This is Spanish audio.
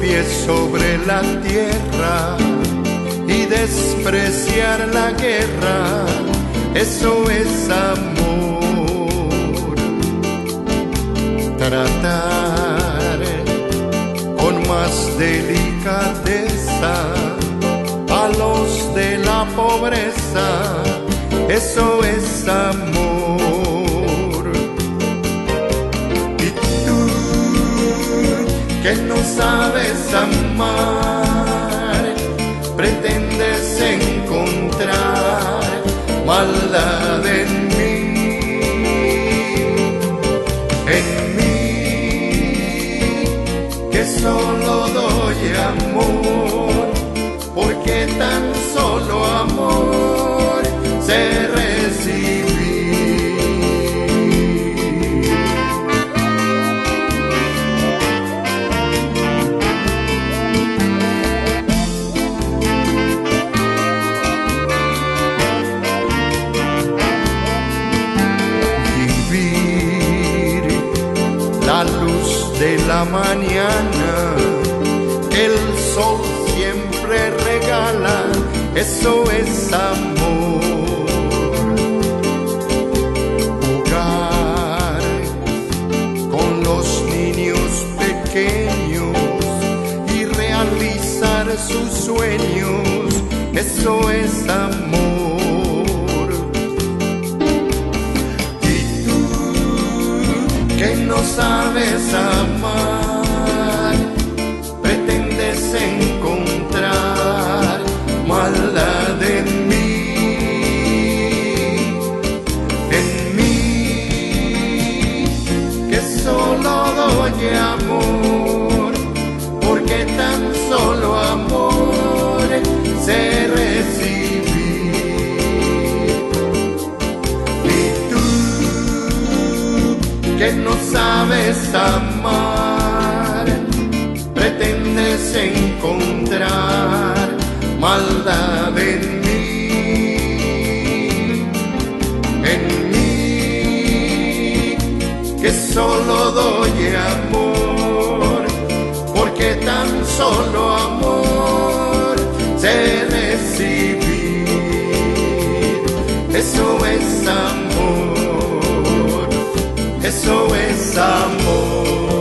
pies sobre la tierra y despreciar la guerra, eso es amor. Tratar con más delicadeza a los de la pobreza, eso es amor. Que no sabes amar, pretendes encontrar maldad en mí, en mí, que solo doy amor, porque tan solo amor se recibir. De la mañana, el sol siempre regala, eso es amor. Jugar con los niños pequeños y realizar sus sueños, eso es amor. Que no sabes amar, pretendes encontrar maldad en mí, en mí, que solo doy amor, porque tan que no sabes amar, pretendes encontrar maldad en mí, en mí, que solo doy amor, porque tan solo amor se recibir, eso es amor.